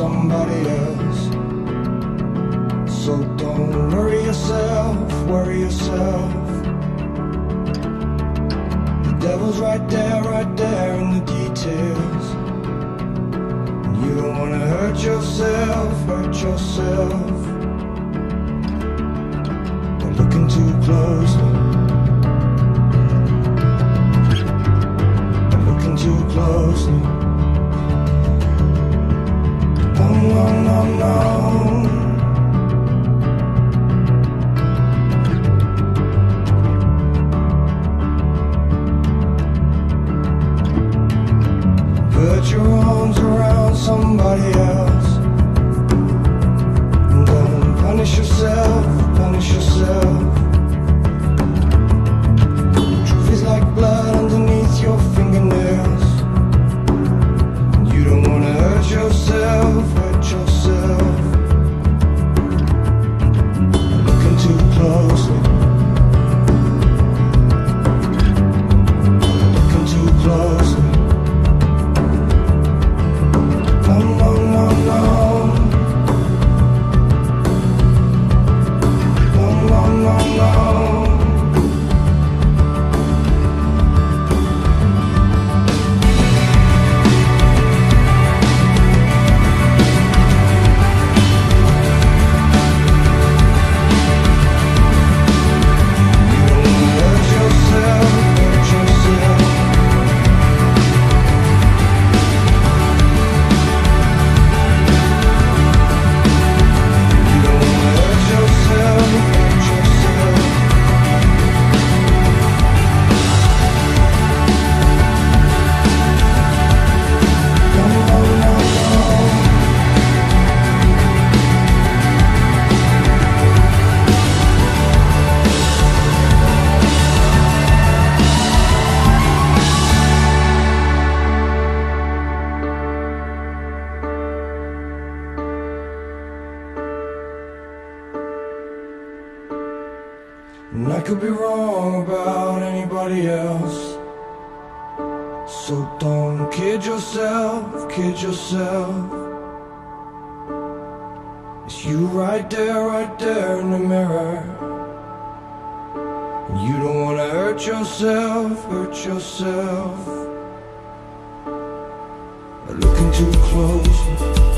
somebody else. So don't worry yourself, worry yourself. The devil's right there, right there in the details. And you don't wanna hurt yourself, hurt yourself. Somebody else. Don't punish yourself, punish yourself. Truth is like blood underneath your fingernails. And you don't wanna hurt yourself, hurt yourself. And I could be wrong about anybody else. So don't kid yourself, kid yourself. It's you right there, right there in the mirror. And you don't wanna hurt yourself, hurt yourself. Looking too close.